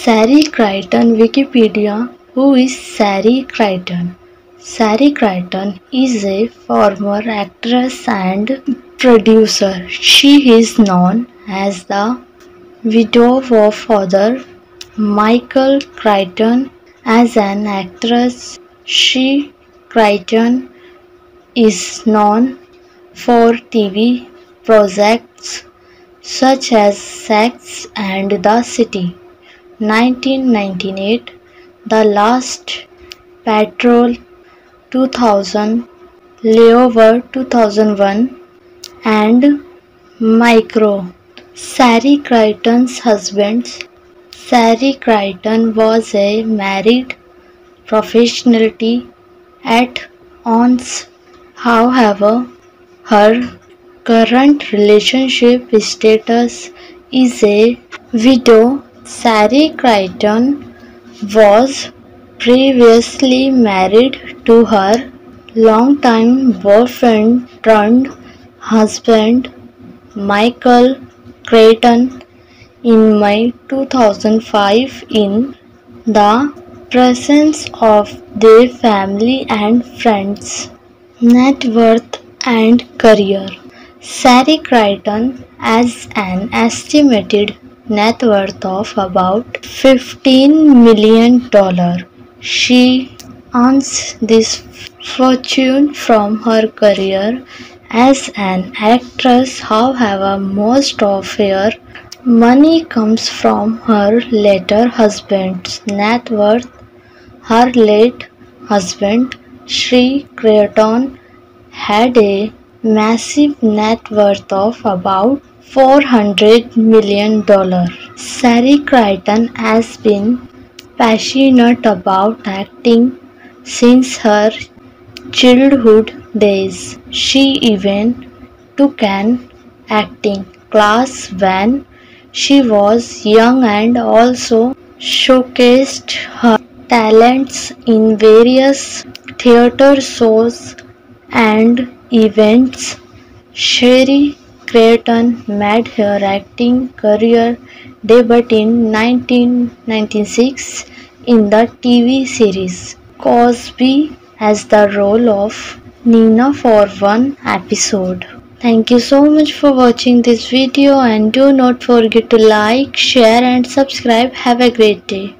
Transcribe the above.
Sherri Crichton Wikipedia Who is Sherri Crichton? Sherri Crichton is a former actress and producer. She is known as the widow of father Michael Crichton. As an actress, she Crichton is known for TV projects such as Sex and the City, 1998, The Last Patrol, 2000, Layover 2001, and Micro. Sherri Crichton's husband, Sherri Crichton, was a married professionality at once. However, her current relationship status is a widow. Sherri Crichton was previously married to her longtime boyfriend turned husband Michael Crichton in May 2005 in the presence of their family and friends. Net worth and career Sherri Crichton has an estimated net worth of about 15 million dollars. She earns this fortune from her career as an actress. However, most of her money comes from her later husband's net worth. Her late husband, Sri Crichton, had a massive net worth of about $400 million. Sherri Crichton has been passionate about acting since her childhood days. She even took an acting class when she was young and also showcased her talents in various theater shows and events. Sherri Crichton made her acting career debut in 1996 in the TV series Cosby as the role of Nina for one episode. Thank you so much for watching this video and do not forget to like, share and subscribe. Have a great day.